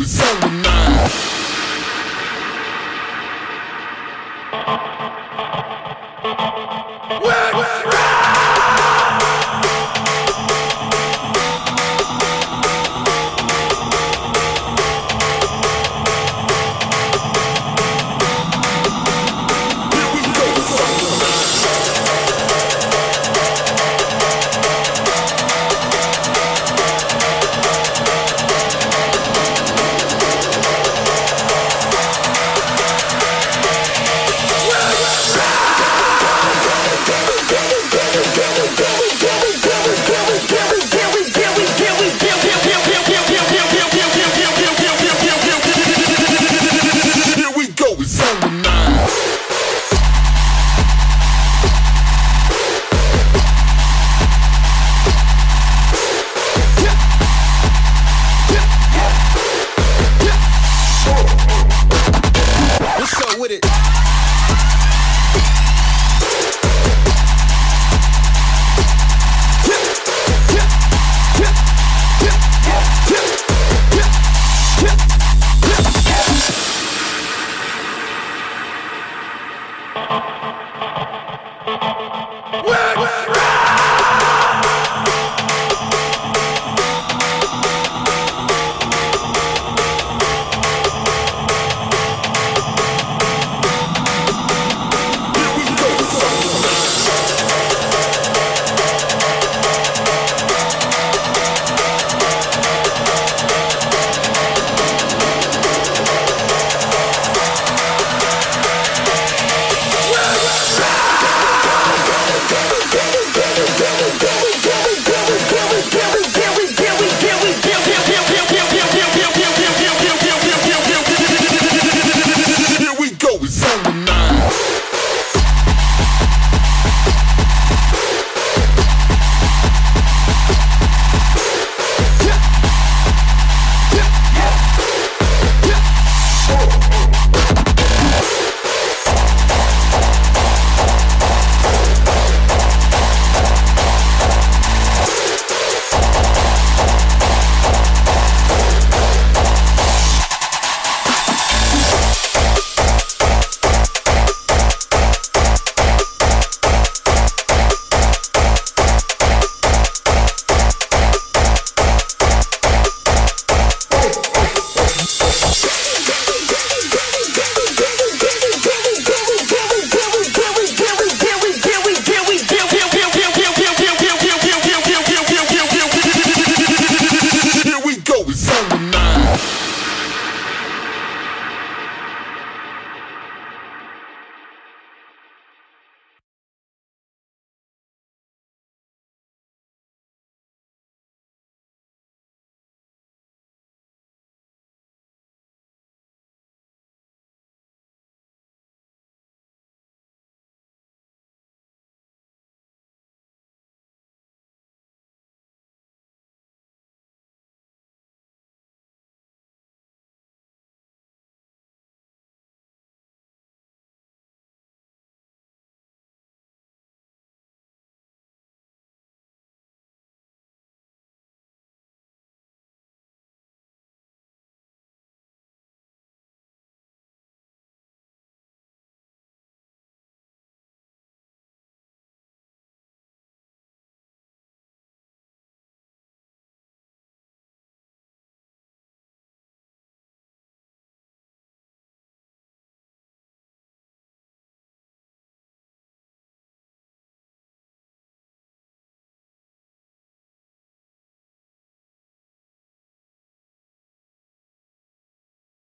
we selling now. We're with it? Here we selling